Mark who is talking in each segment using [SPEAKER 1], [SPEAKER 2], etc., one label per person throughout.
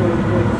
[SPEAKER 1] good, good.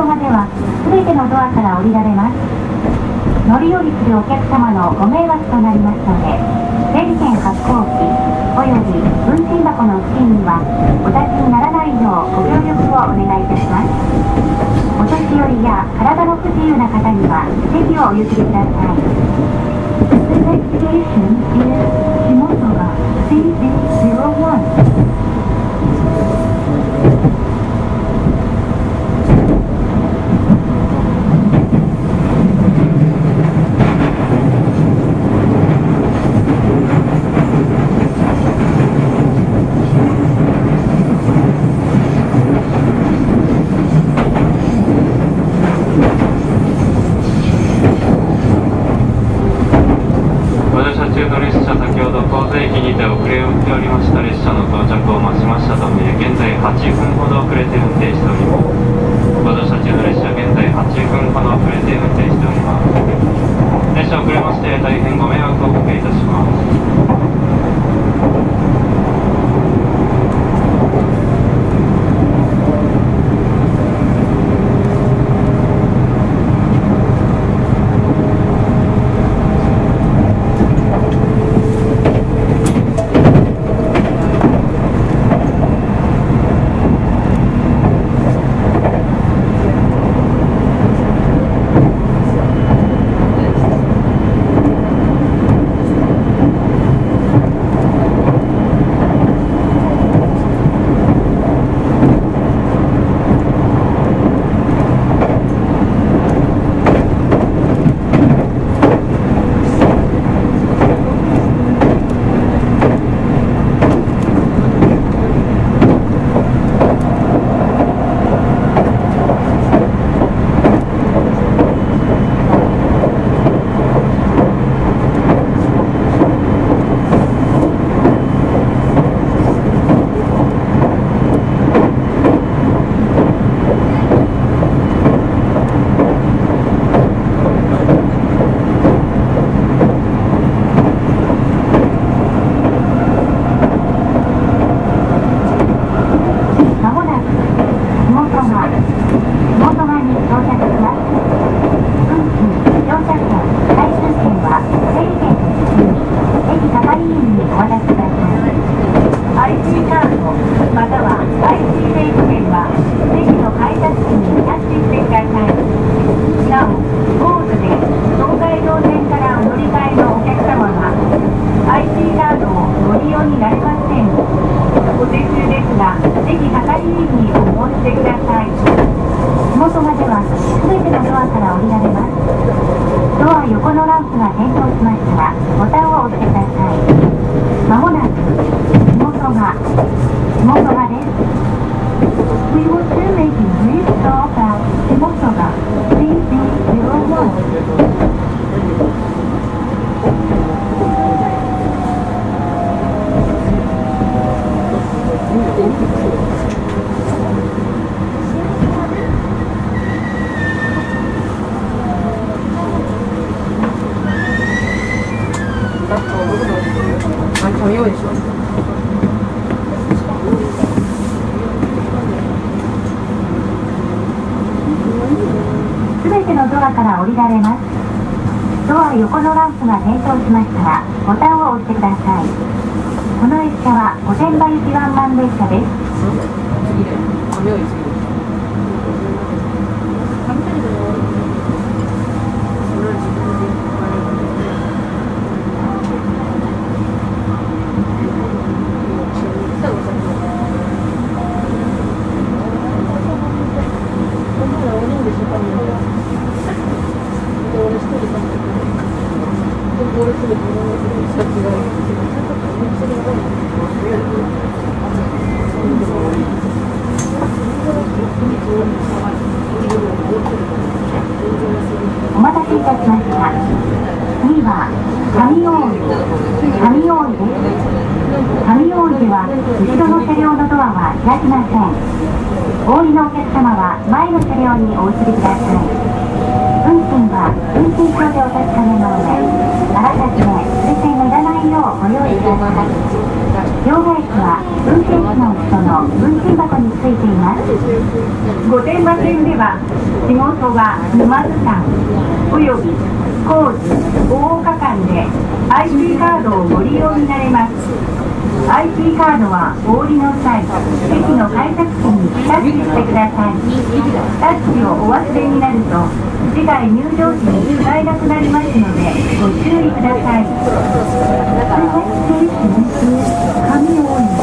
[SPEAKER 1] 事までは全てのドアから降りられます乗り降りするお客様のご迷惑となりますので整理券発行機および運賃箱の付近にはお立ちにならないようご協力をお願いいたします。お年寄りや体の不自由な方には席をお譲りください The next station is 下川水前 back. アは開きませんお降りのお客様は前の車両にお移りください運賃は運賃表でお確かめの上あらかじめ風船がいらないようご用意ください両替機は運転士の人の運賃箱についています御殿場線では仕事は沼津間および高知大岡間で IC カードをご利用になれます IC カードはお降りの際駅の改札機にタッチしてくださいタッチをお忘れになると次回入場時に使えなくなりますのでご注意ください紙多い。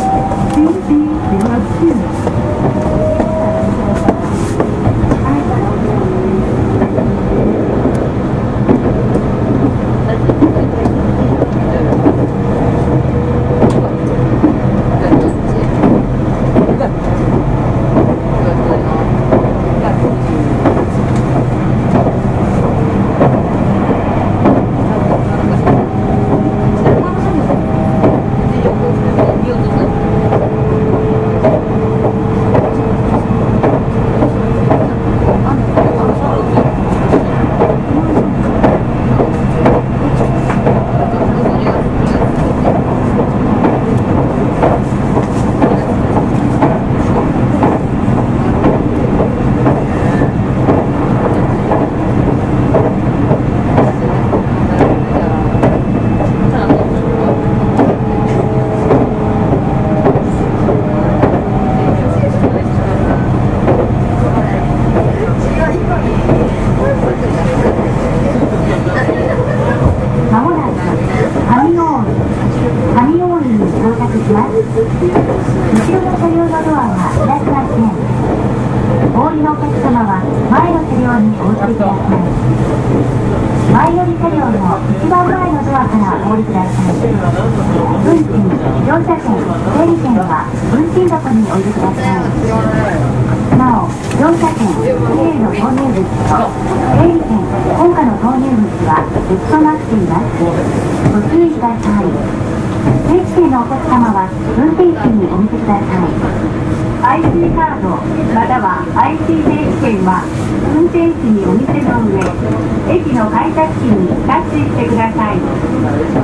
[SPEAKER 1] にタッチしてください。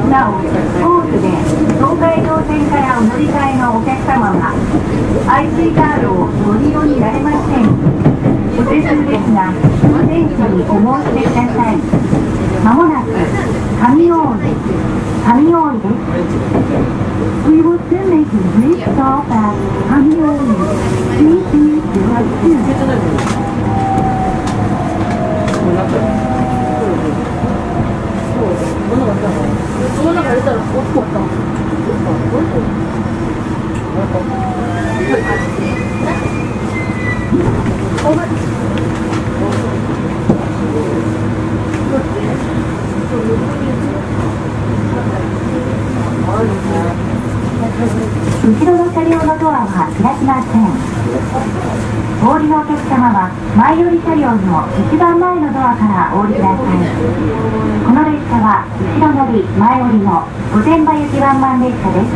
[SPEAKER 1] なおコースで東海道線からお乗り換えのお客様は IC カードをご利用になれません。お手数ですが運転士にお申し出ください。まもなく上大井上大井です。We will soon make a brief stop at 上大井 CC02
[SPEAKER 2] その中入れたらお
[SPEAKER 1] 前寄り車両の一番前のドアからお降りくださいこの列車は後ろ乗り前降りの御殿場行きワンマン列車です。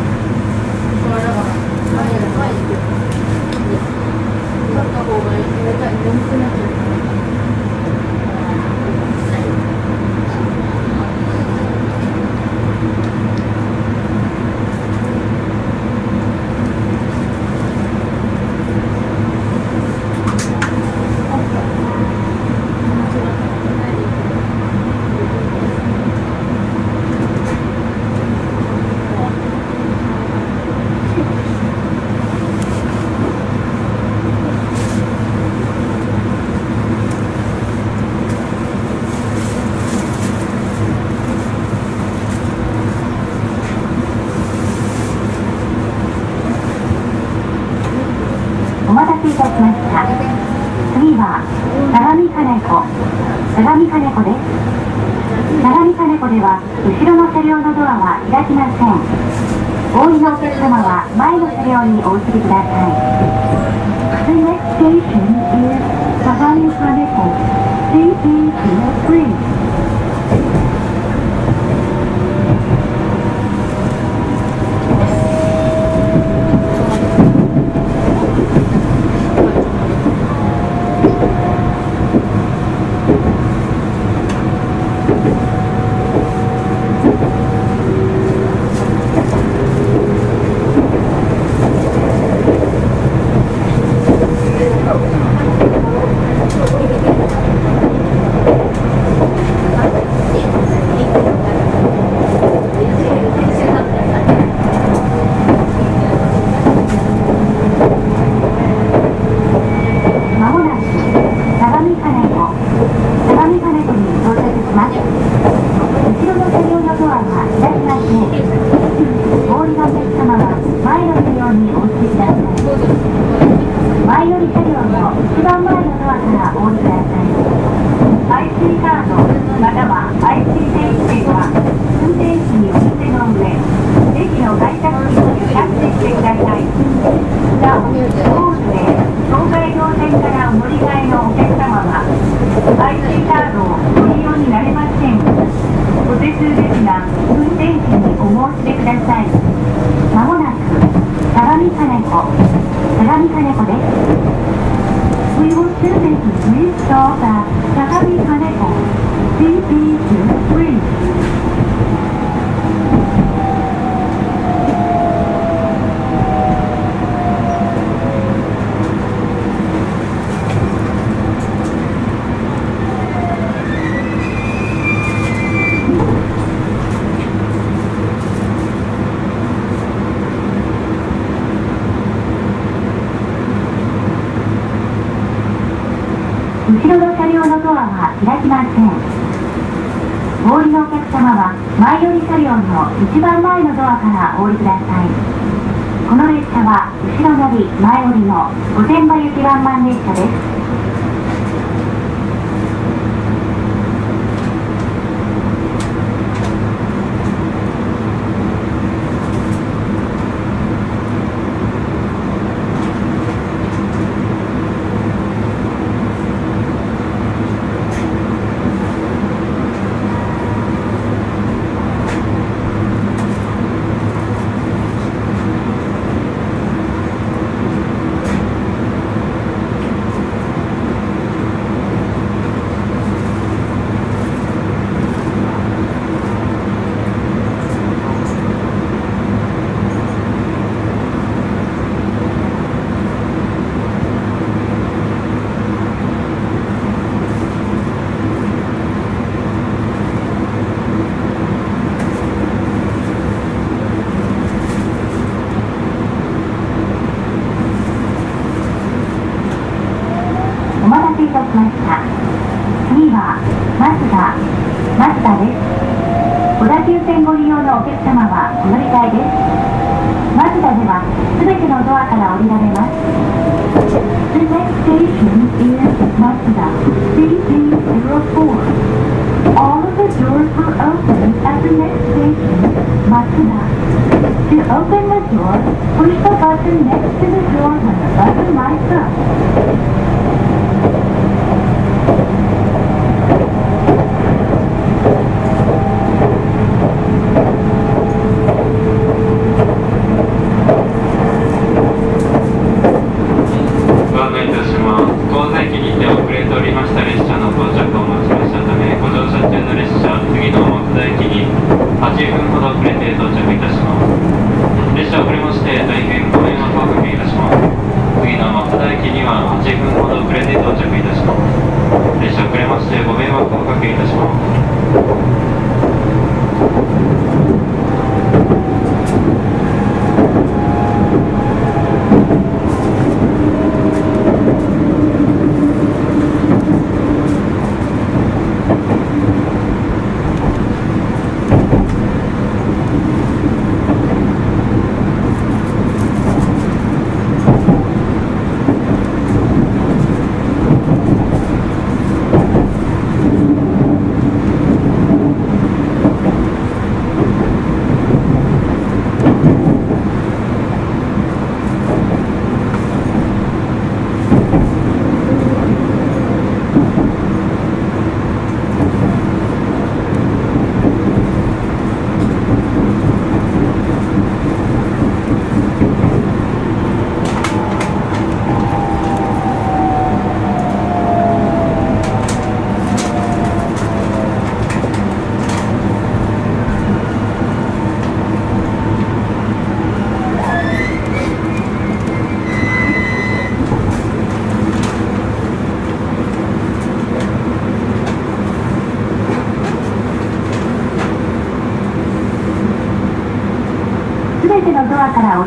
[SPEAKER 1] 大井のお客様は前の車両にお移りください。call back 車両の一番前のドアからお降りください。この列車は後ろ乗り前乗りの御殿場行きワンマン列車です。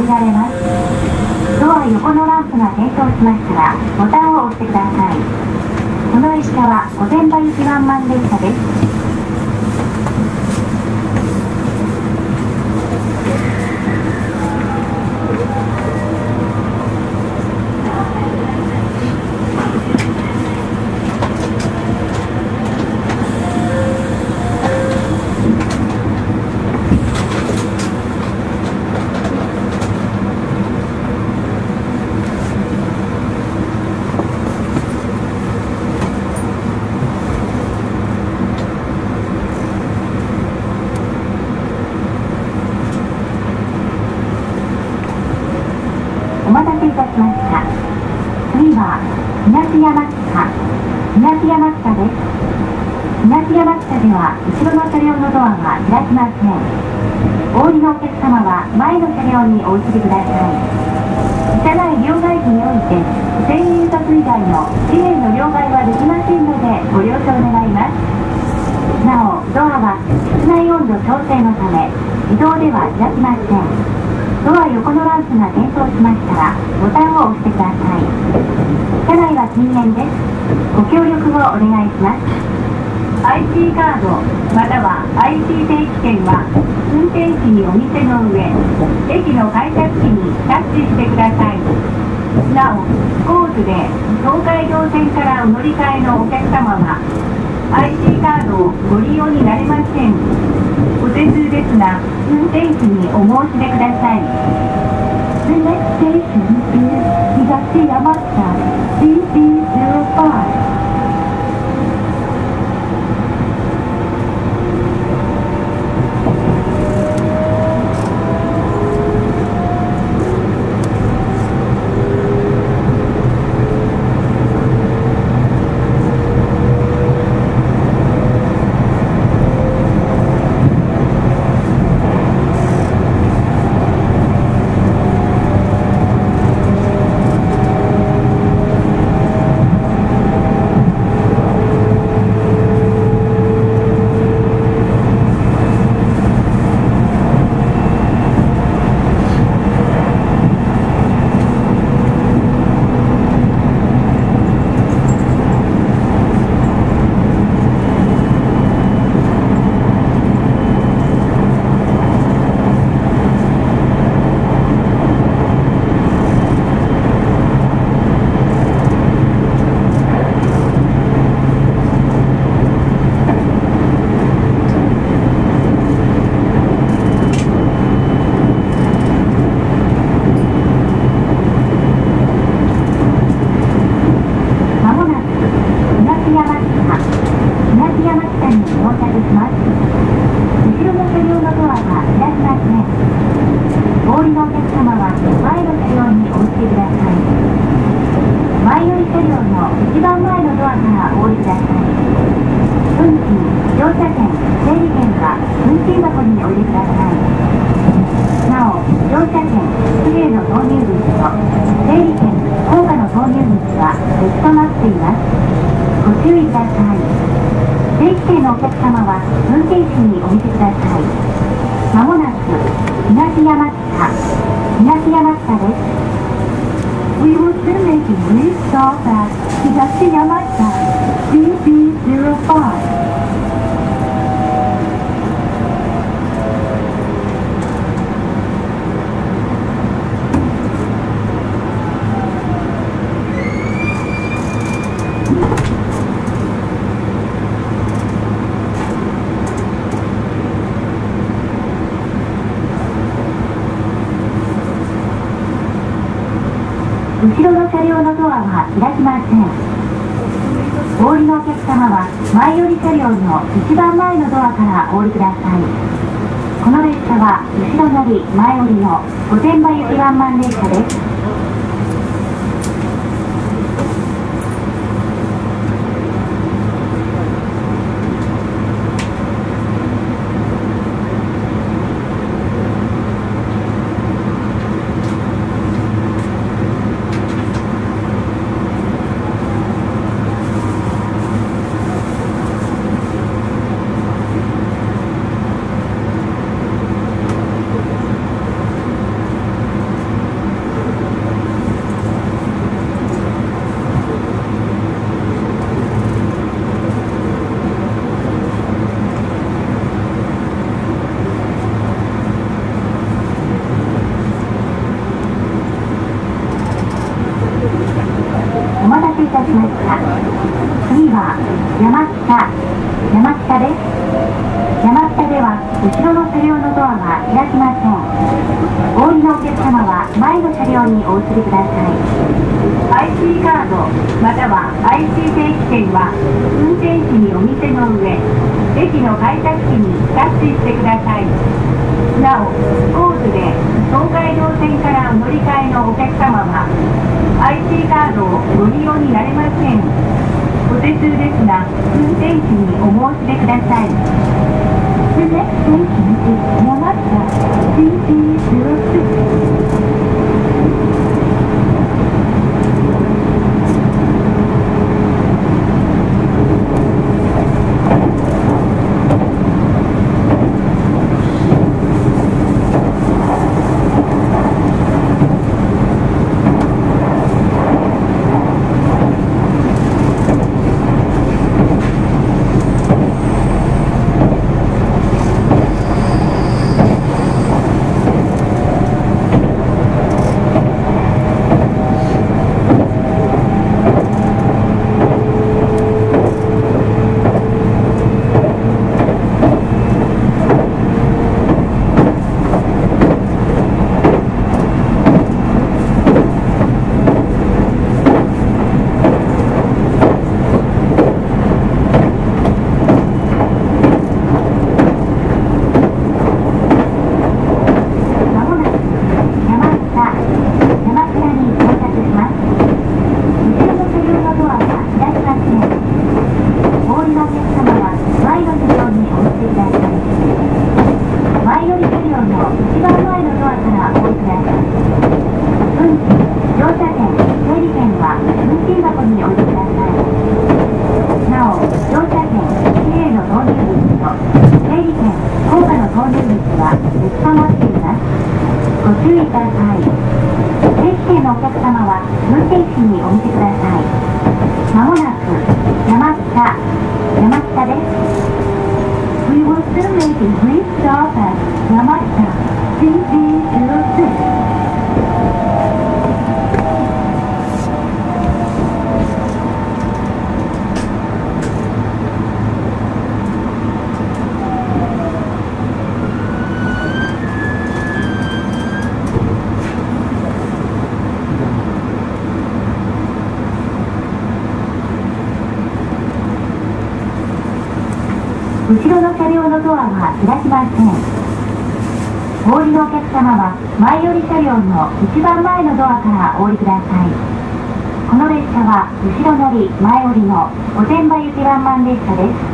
[SPEAKER 1] 降りられますドア横のランプが点灯しましたらボタンを押してくださいこの列車は御殿場行きワンマン列車ですお待たせいたしました次は東山北東山北です東山北では後ろの車両のドアが開きませんお降りのお客様は前の車両にお移りください車内両替機において千円札以外の紙幣の両替はできませんのでご了承願いますなおドアは室内温度調整のため自動では開きませんドア横のランプが点灯しました。らボタンを押してください車内は禁煙ですご協力をお願いします IC カードまたは IC 定期券は運転士にお見せの上駅の改札機にタッチしてください。なおコースで東海道線からお乗り換えのお客様は IC カードをご利用になれません。お手数ですが運転士にお申し出ください。The next station is 東山注意ください。定期券のお客様は運転手にお見せください。まもなく東山北東山北です。We will soon make a brief stop at 東山北 CB05 後ろの車両のドアは開きません。お降りのお客様は前寄り車両の一番前のドアからお降りください。この列車は後ろ乗り前降りの御殿場行きワンマン列車です。ください。なおコースで東海道線から乗り換えのお客様は IC カードをご利用になれません。お手数ですが運転手にお申し出ください。The next station is Yamata, CC06. 一番前のドアからお降りください。この列車は後ろ乗り前降りの御殿場行きワンマン列車です。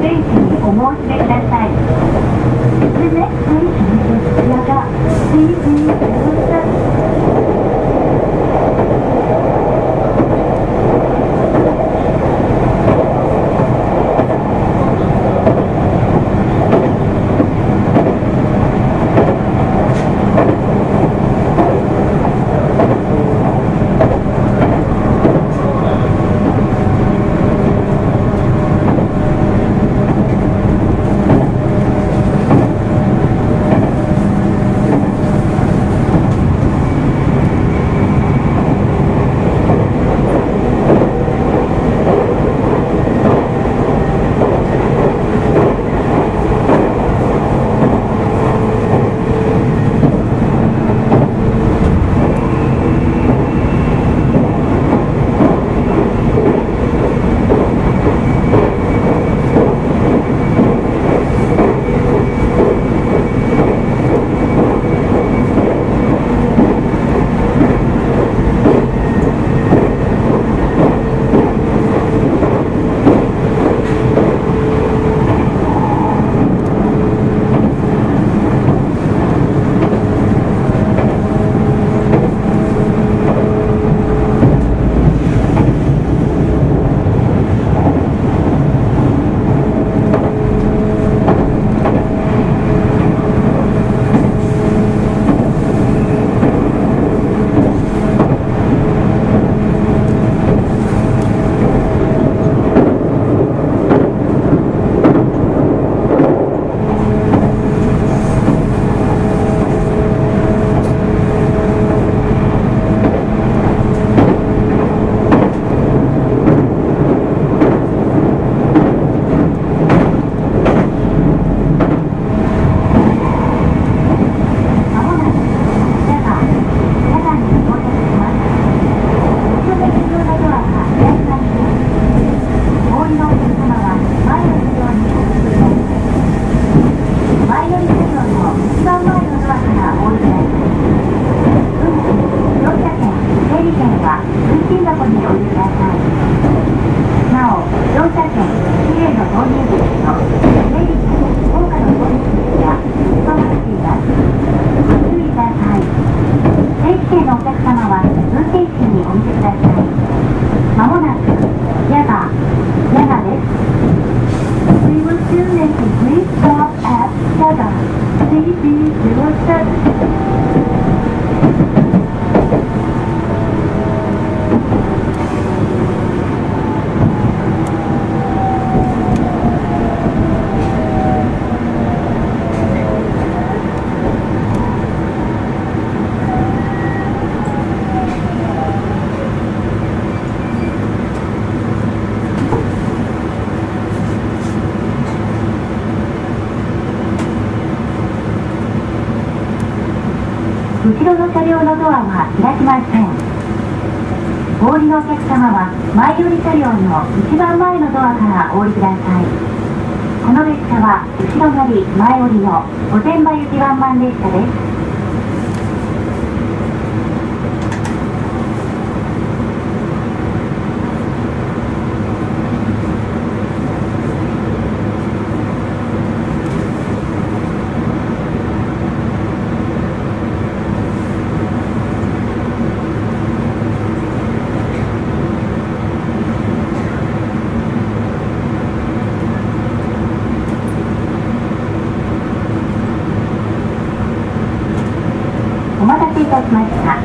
[SPEAKER 1] station にお申し出ください。The next station is Yaga. Please leave 後ろの車両のドアは開きません。お降りのお客様は前寄り車両の一番前のドアからお降りください。この列車は後ろ乗り前降りの御殿場行きワンマン列車ですお待たせいたしました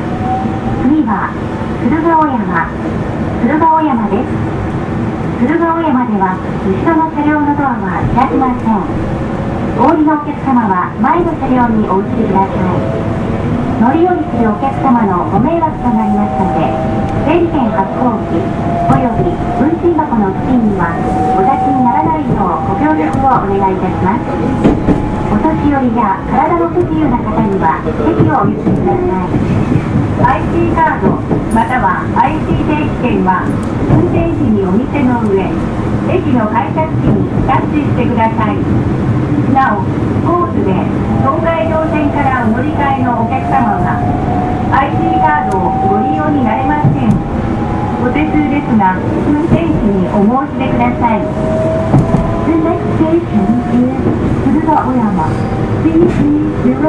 [SPEAKER 1] 次は鶴ヶ尾山鶴ヶ尾山です鶴ヶ尾山では後ろの車両のドアは開きませんお降りのお客様は前の車両にお移りください乗り降りするお客様のご迷惑となりますので整理券発行機および運賃箱の付近にはお立ちにならないようご協力をお願いいた。しますお年寄りや体の不自由な方には席をお譲りください IC カードまた。は IC 定期券は運転士にお見せの上駅の改札機にタッチしてくださいなおコースで東海道線からお乗り換えのお客様は IC カードをご利用になれませんお手は運転手にお申し出ください。The next station is 鶴ヶ小山 CG08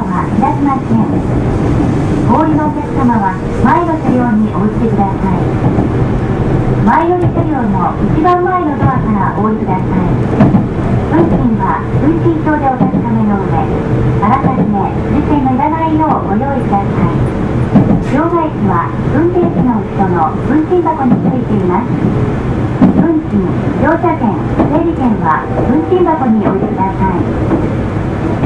[SPEAKER 1] 間はいらしませ氷のお客様は前の車両にお移りください。前より車両の一番前のドアからお降りください。運賃は運賃表でお確かめの上あらかじめ事件のいらないようご用意ください。両替機は運転士の人の運賃箱についています。運賃乗車券整理券は運賃箱においれください。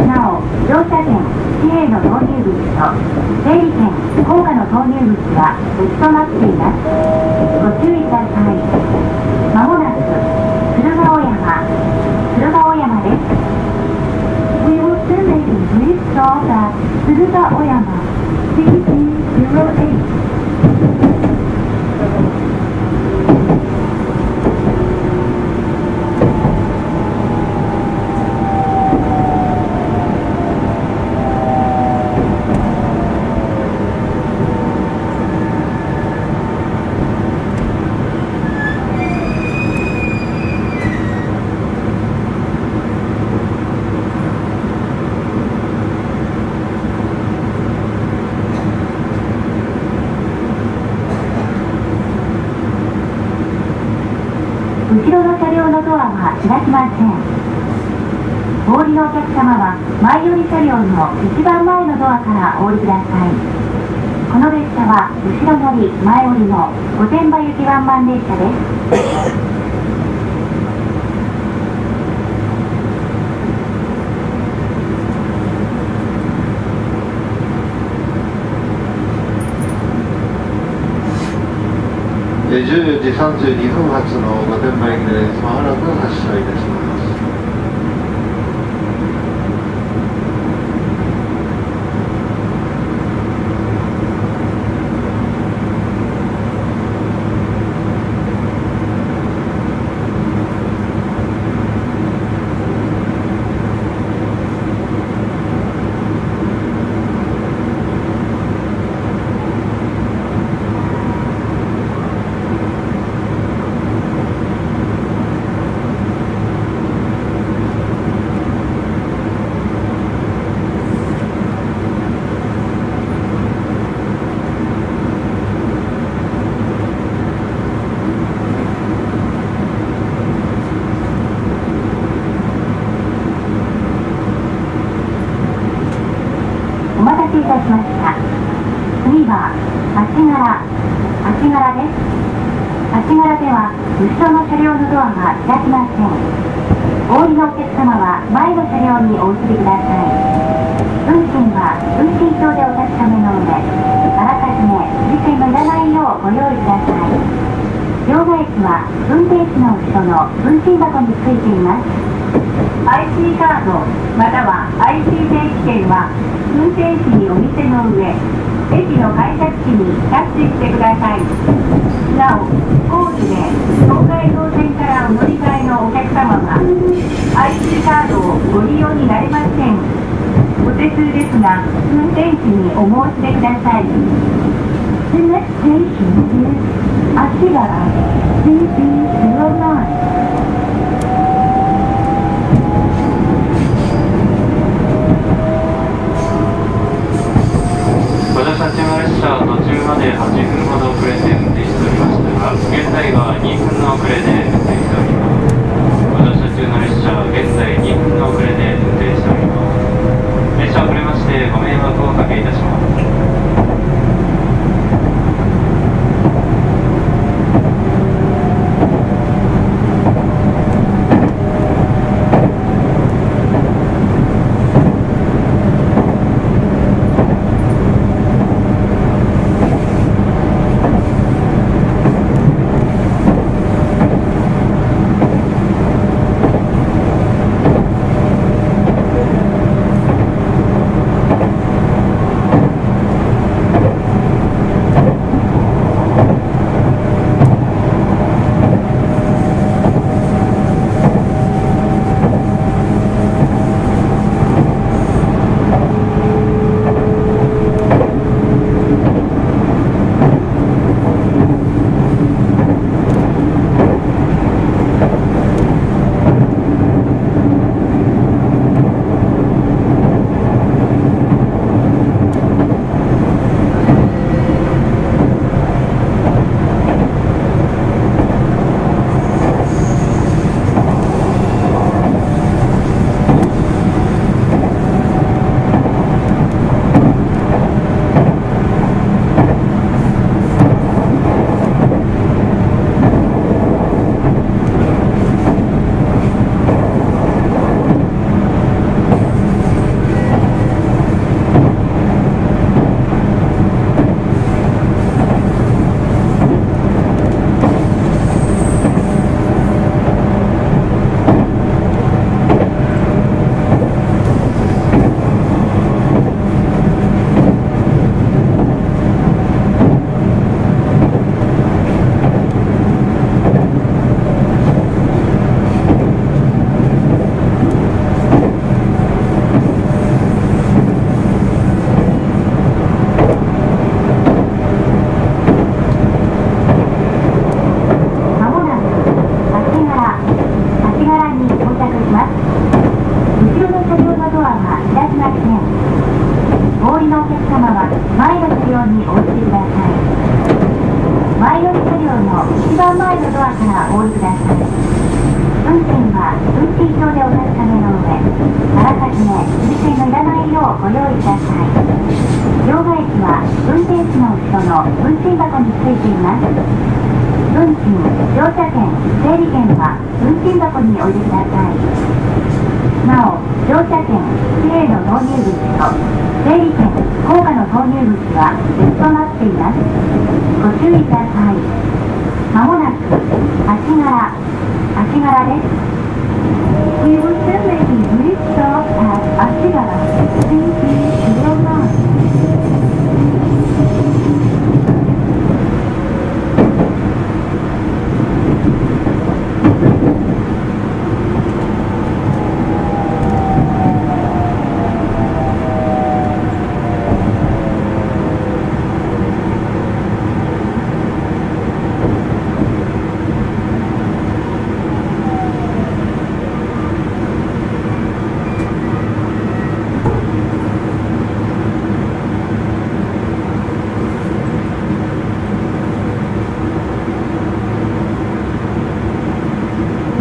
[SPEAKER 1] なお乗車券紙幣の投入口と整理券硬貨の投入口は別となっています。ご注意ください。まもなく鶴ヶ尾山。鶴ヶ尾山です。We will soon make a brief stop at 鶴ヶ尾山。CC08 後ろの車両のドアは開きませんお降りのお客様は前寄り車両の一番前のドアからお降りくださいこの列車は後ろ乗り前降りの御殿場行きワンマン列車です
[SPEAKER 3] 14時32分発の御殿場駅です。まもなく発車いたします。
[SPEAKER 1] お待たせいたしました次は足柄足柄です足柄では後ろの車両のドアが開きませんお降りのお客様は前の車両にお移りください運賃は運賃表でお確かめの上あらかじめ事件のいご用意ください両替機は運転士の後ろの運賃箱についています。IC カードまたは IC 定期券は運転士にお見せの上駅の改札機にキャッチしてください。なお工事で東海道線からお乗り換えのお客様は IC カードをご利用になれません。お手数ですが運転士にお申し出ください。The next station is 足柄 CB09
[SPEAKER 4] ご乗ドアが開きませんお降りのお客様は前の車両にお降りください前寄り車
[SPEAKER 1] 両の一番前のドアからお降りください運転は運転表でお確かめの上あらかじめ運転のいらないようご用意ください両替機は運転士の後ろの運賃箱についています。運賃乗車券整理券は運賃箱にお入れくださいなお乗車券紙幣の投入口と整理券硬貨の投入口は別となっていますご注意くださいまもなく足柄足柄です We will soon make a brief stop at Ashigara. Thank you sure not.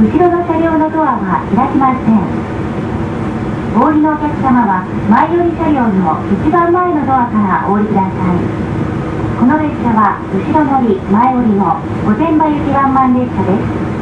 [SPEAKER 1] 後ろの車両のドアは開きませんお降りのお客様は前寄り車両の一番前のドアからお降りください。この列車は後ろ乗り前降りの御殿場行きワンマン列車です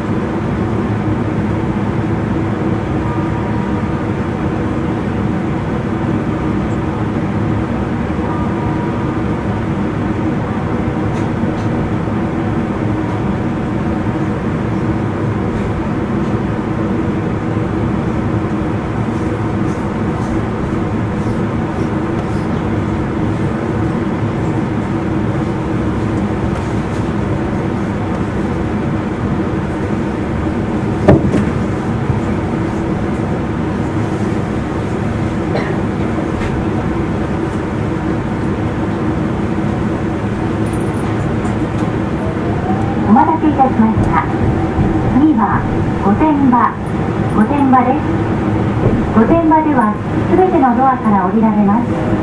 [SPEAKER 1] お待たせいたしました次は御殿場御殿場です御殿場では全て降りられます。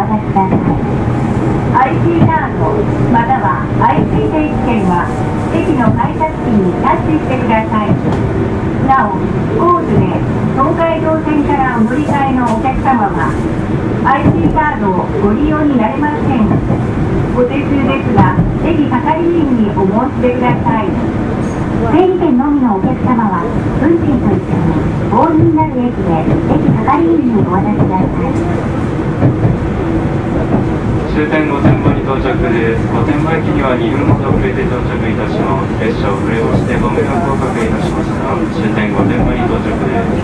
[SPEAKER 5] お渡しください IC カードまたは IC 定期券は駅の改札機にタッチしてくださいなおコースで東海道線からお乗り換えのお客様は IC カードをご利用になれませんお手数です。が駅係員にお申し出ください整理券のみのお客様は運賃と一緒にお降りになる駅で駅係員にお渡しください
[SPEAKER 4] 終点御殿場に到着です。御殿場駅には2分ほど遅れて到着いたします。列車遅れをしてご迷惑をおかけいたしました。終点御殿場に到着です。